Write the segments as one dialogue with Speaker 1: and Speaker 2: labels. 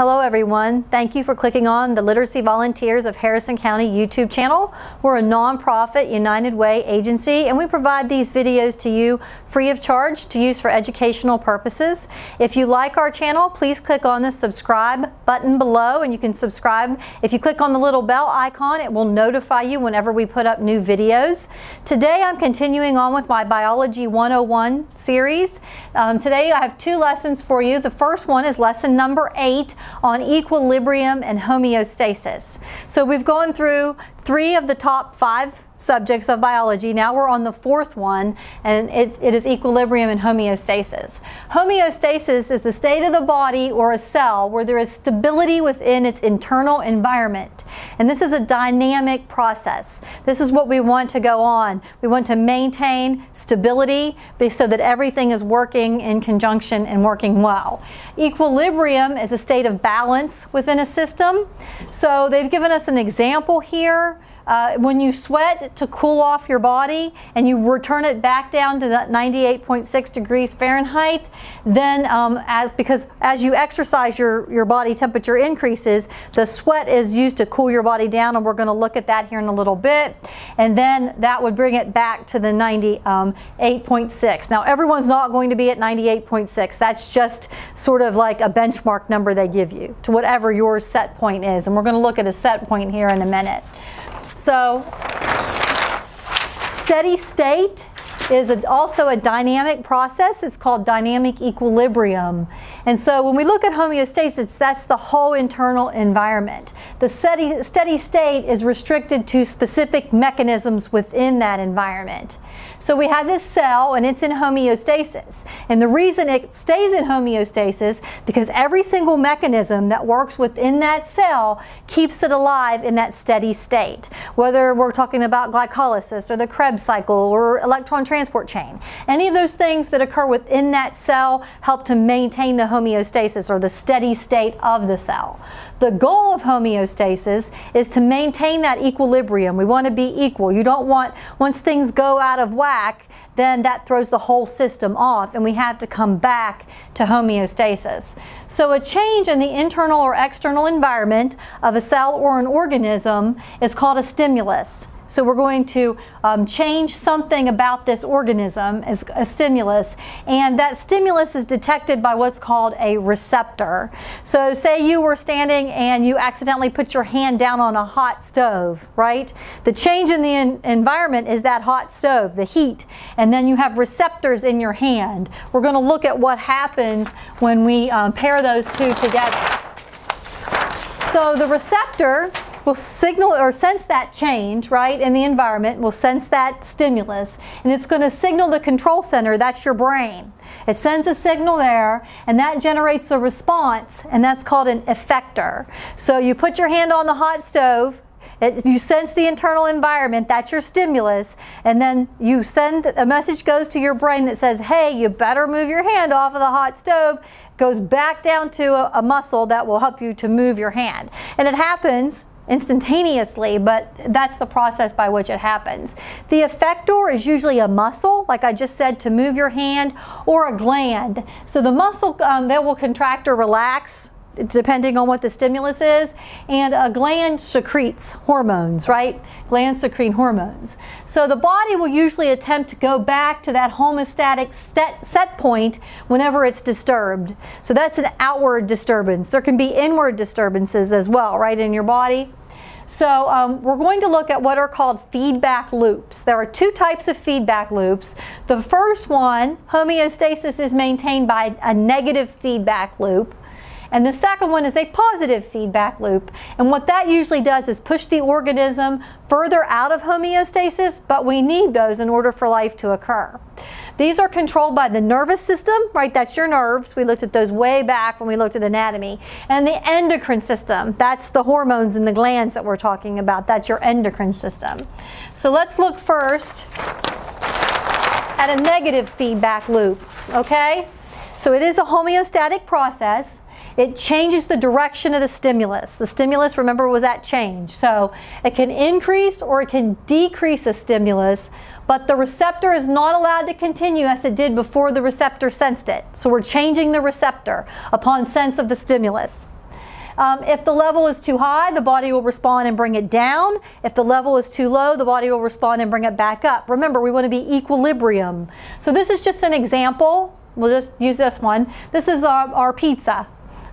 Speaker 1: Hello everyone. Thank you for clicking on the Literacy Volunteers of Harrison County YouTube channel. We're a nonprofit United Way agency and we provide these videos to you free of charge to use for educational purposes. If you like our channel, please click on the subscribe button below and you can subscribe. If you click on the little bell icon, it will notify you whenever we put up new videos. Today I'm continuing on with my Biology 101 series. Um, today I have two lessons for you. The first one is lesson number eight on equilibrium and homeostasis. So we've gone through three of the top five subjects of biology. Now we're on the fourth one, and it, it is equilibrium and homeostasis. Homeostasis is the state of the body or a cell where there is stability within its internal environment. And this is a dynamic process. This is what we want to go on. We want to maintain stability so that everything is working in conjunction and working well. Equilibrium is a state of balance within a system. So they've given us an example here uh, when you sweat to cool off your body and you return it back down to 98.6 degrees Fahrenheit, then um, as because as you exercise, your your body temperature increases. The sweat is used to cool your body down, and we're going to look at that here in a little bit. And then that would bring it back to the 98.6. Um, now everyone's not going to be at 98.6. That's just sort of like a benchmark number they give you to whatever your set point is. And we're going to look at a set point here in a minute. So steady state is a, also a dynamic process. It's called dynamic equilibrium. And so when we look at homeostasis, that's the whole internal environment. The steady, steady state is restricted to specific mechanisms within that environment. So we have this cell and it's in homeostasis. And the reason it stays in homeostasis because every single mechanism that works within that cell keeps it alive in that steady state. Whether we're talking about glycolysis or the Krebs cycle or electron transport chain. Any of those things that occur within that cell help to maintain the homeostasis or the steady state of the cell. The goal of homeostasis is to maintain that equilibrium. We want to be equal. You don't want, once things go out of whack, then that throws the whole system off and we have to come back to homeostasis. So a change in the internal or external environment of a cell or an organism is called a stimulus. So we're going to um, change something about this organism as a stimulus, and that stimulus is detected by what's called a receptor. So say you were standing and you accidentally put your hand down on a hot stove, right? The change in the environment is that hot stove, the heat, and then you have receptors in your hand. We're going to look at what happens when we um, pair those two together. So the receptor will signal or sense that change, right, in the environment, will sense that stimulus, and it's going to signal the control center, that's your brain. It sends a signal there, and that generates a response, and that's called an effector. So you put your hand on the hot stove, it, you sense the internal environment, that's your stimulus, and then you send a message goes to your brain that says, hey, you better move your hand off of the hot stove, goes back down to a, a muscle that will help you to move your hand. And it happens instantaneously, but that's the process by which it happens. The effector is usually a muscle, like I just said, to move your hand, or a gland. So the muscle um, that will contract or relax depending on what the stimulus is. And a gland secretes hormones, right? Glands secrete hormones. So the body will usually attempt to go back to that homeostatic set point whenever it's disturbed. So that's an outward disturbance. There can be inward disturbances as well, right, in your body. So um, we're going to look at what are called feedback loops. There are two types of feedback loops. The first one, homeostasis is maintained by a negative feedback loop. And the second one is a positive feedback loop. And what that usually does is push the organism further out of homeostasis, but we need those in order for life to occur. These are controlled by the nervous system, right? That's your nerves. We looked at those way back when we looked at anatomy. And the endocrine system, that's the hormones and the glands that we're talking about. That's your endocrine system. So let's look first at a negative feedback loop, okay? So it is a homeostatic process. It changes the direction of the stimulus. The stimulus, remember, was that change. So it can increase or it can decrease a stimulus, but the receptor is not allowed to continue as it did before the receptor sensed it. So we're changing the receptor upon sense of the stimulus. Um, if the level is too high, the body will respond and bring it down. If the level is too low, the body will respond and bring it back up. Remember, we want to be equilibrium. So this is just an example. We'll just use this one. This is our, our pizza.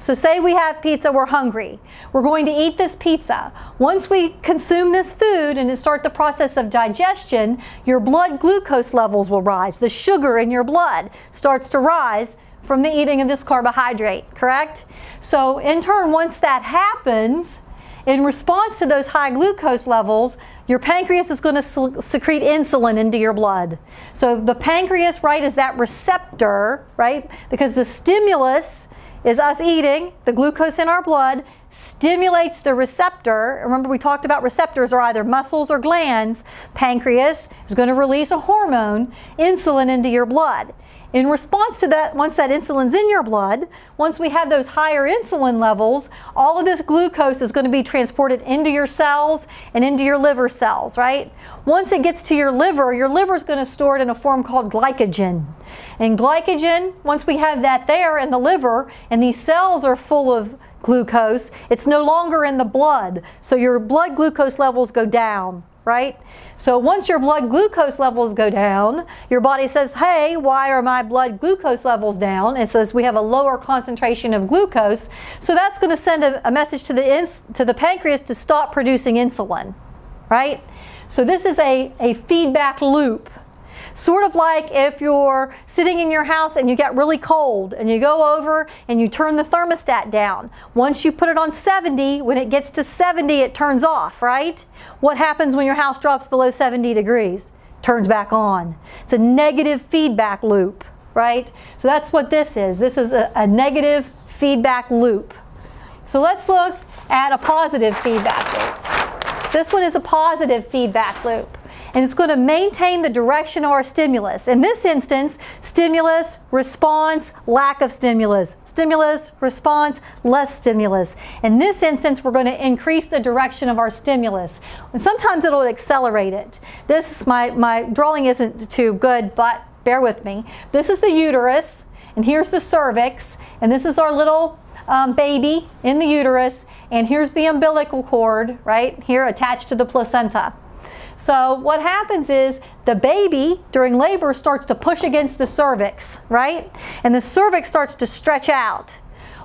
Speaker 1: So say we have pizza, we're hungry. We're going to eat this pizza. Once we consume this food and start the process of digestion, your blood glucose levels will rise. The sugar in your blood starts to rise from the eating of this carbohydrate, correct? So in turn, once that happens, in response to those high glucose levels, your pancreas is going to secrete insulin into your blood. So the pancreas, right, is that receptor, right? Because the stimulus is us eating, the glucose in our blood stimulates the receptor. Remember, we talked about receptors are either muscles or glands. Pancreas is going to release a hormone, insulin, into your blood. In response to that, once that insulin's in your blood, once we have those higher insulin levels, all of this glucose is going to be transported into your cells and into your liver cells, right? Once it gets to your liver, your liver is going to store it in a form called glycogen. And glycogen, once we have that there in the liver, and these cells are full of glucose, it's no longer in the blood. So your blood glucose levels go down, right? So once your blood glucose levels go down, your body says, hey, why are my blood glucose levels down? It says we have a lower concentration of glucose. So that's going to send a, a message to the, to the pancreas to stop producing insulin, right? So this is a, a feedback loop. Sort of like if you're sitting in your house and you get really cold and you go over and you turn the thermostat down. Once you put it on 70, when it gets to 70, it turns off, right? What happens when your house drops below 70 degrees? Turns back on. It's a negative feedback loop, right? So that's what this is. This is a, a negative feedback loop. So let's look at a positive feedback loop. This one is a positive feedback loop and it's going to maintain the direction of our stimulus. In this instance, stimulus, response, lack of stimulus. Stimulus, response, less stimulus. In this instance, we're going to increase the direction of our stimulus. And sometimes it'll accelerate it. This, my, my drawing isn't too good, but bear with me. This is the uterus, and here's the cervix, and this is our little um, baby in the uterus, and here's the umbilical cord, right, here attached to the placenta. So what happens is the baby during labor starts to push against the cervix, right? And the cervix starts to stretch out.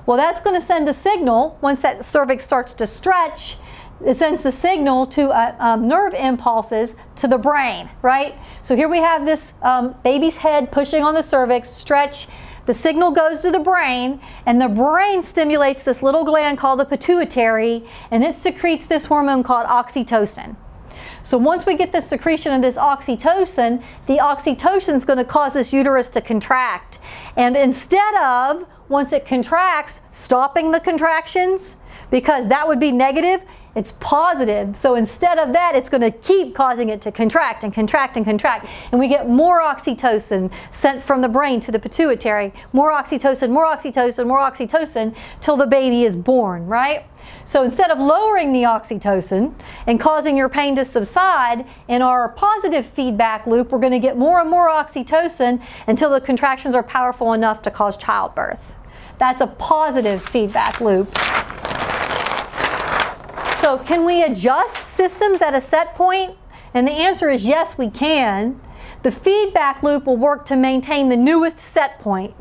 Speaker 1: Well, that's going to send a signal once that cervix starts to stretch. It sends the signal to uh, um, nerve impulses to the brain, right? So here we have this um, baby's head pushing on the cervix, stretch. The signal goes to the brain, and the brain stimulates this little gland called the pituitary, and it secretes this hormone called oxytocin. So once we get the secretion of this oxytocin, the oxytocin is going to cause this uterus to contract. And instead of, once it contracts, stopping the contractions, because that would be negative, it's positive. So instead of that, it's going to keep causing it to contract and contract and contract. And we get more oxytocin sent from the brain to the pituitary. More oxytocin, more oxytocin, more oxytocin till the baby is born, right? So instead of lowering the oxytocin and causing your pain to subside, in our positive feedback loop, we're going to get more and more oxytocin until the contractions are powerful enough to cause childbirth. That's a positive feedback loop. So can we adjust systems at a set point? And the answer is yes, we can. The feedback loop will work to maintain the newest set point.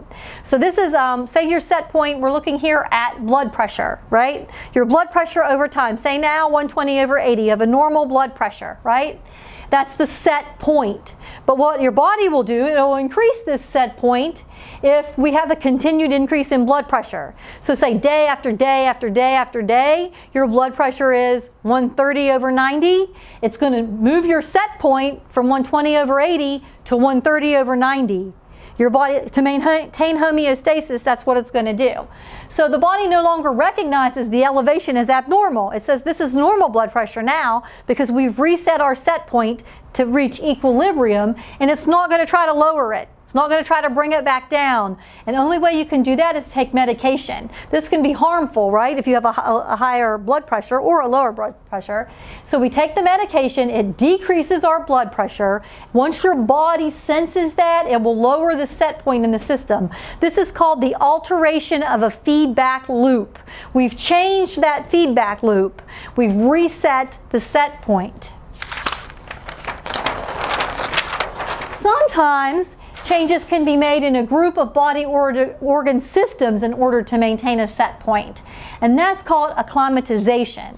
Speaker 1: So this is, um, say your set point, we're looking here at blood pressure, right? Your blood pressure over time, say now 120 over 80 of a normal blood pressure, right? That's the set point. But what your body will do, it'll increase this set point if we have a continued increase in blood pressure. So say day after day after day after day, your blood pressure is 130 over 90. It's going to move your set point from 120 over 80 to 130 over 90. Your body, to maintain homeostasis, that's what it's going to do. So the body no longer recognizes the elevation as abnormal. It says this is normal blood pressure now because we've reset our set point to reach equilibrium and it's not going to try to lower it. It's not going to try to bring it back down. And the only way you can do that is take medication. This can be harmful, right, if you have a, a, higher blood pressure or a lower blood pressure. So we take the medication, it decreases our blood pressure. Once your body senses that, it will lower the set point in the system. This is called the alteration of a feedback loop. We've changed that feedback loop. We've reset the set point. Sometimes changes can be made in a group of body organ systems in order to maintain a set point, and that's called acclimatization.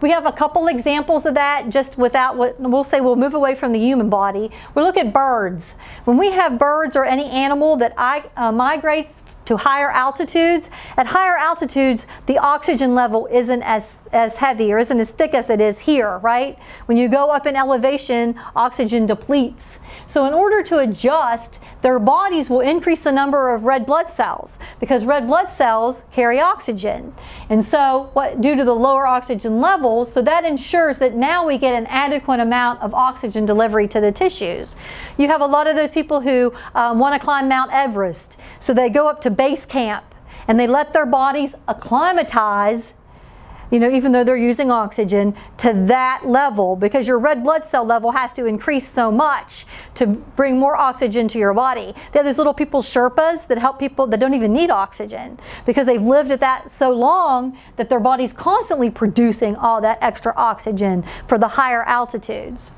Speaker 1: We have a couple examples of that just without what we'll say we'll move away from the human body. We look at birds. When we have birds or any animal that I, uh, migrates to higher altitudes. At higher altitudes, the oxygen level isn't as, as heavy or isn't as thick as it is here, right? When you go up in elevation, oxygen depletes. So in order to adjust, their bodies will increase the number of red blood cells because red blood cells carry oxygen. And so what, due to the lower oxygen levels, so that ensures that now we get an adequate amount of oxygen delivery to the tissues. You have a lot of those people who um, want to climb Mount Everest. So they go up to base camp and they let their bodies acclimatize you know, even though they're using oxygen, to that level because your red blood cell level has to increase so much to bring more oxygen to your body. They have these little people, Sherpas, that help people that don't even need oxygen because they've lived at that so long that their body's constantly producing all that extra oxygen for the higher altitudes.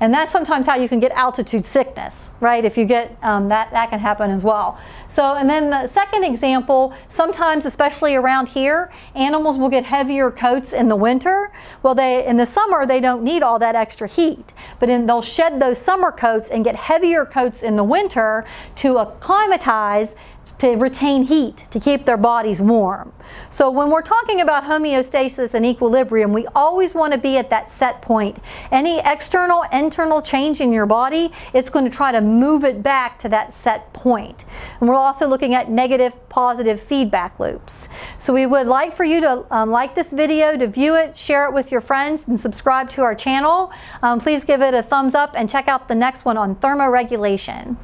Speaker 1: And that's sometimes how you can get altitude sickness, right? If you get um, that, that can happen as well. So, and then the second example, sometimes, especially around here, animals will get heavier coats in the winter. Well, they in the summer they don't need all that extra heat, but then they'll shed those summer coats and get heavier coats in the winter to acclimatize to retain heat, to keep their bodies warm. So when we're talking about homeostasis and equilibrium, we always want to be at that set point. Any external, internal change in your body, it's going to try to move it back to that set point. And we're also looking at negative, positive feedback loops. So we would like for you to um, like this video, to view it, share it with your friends, and subscribe to our channel. Um, please give it a thumbs up and check out the next one on thermoregulation.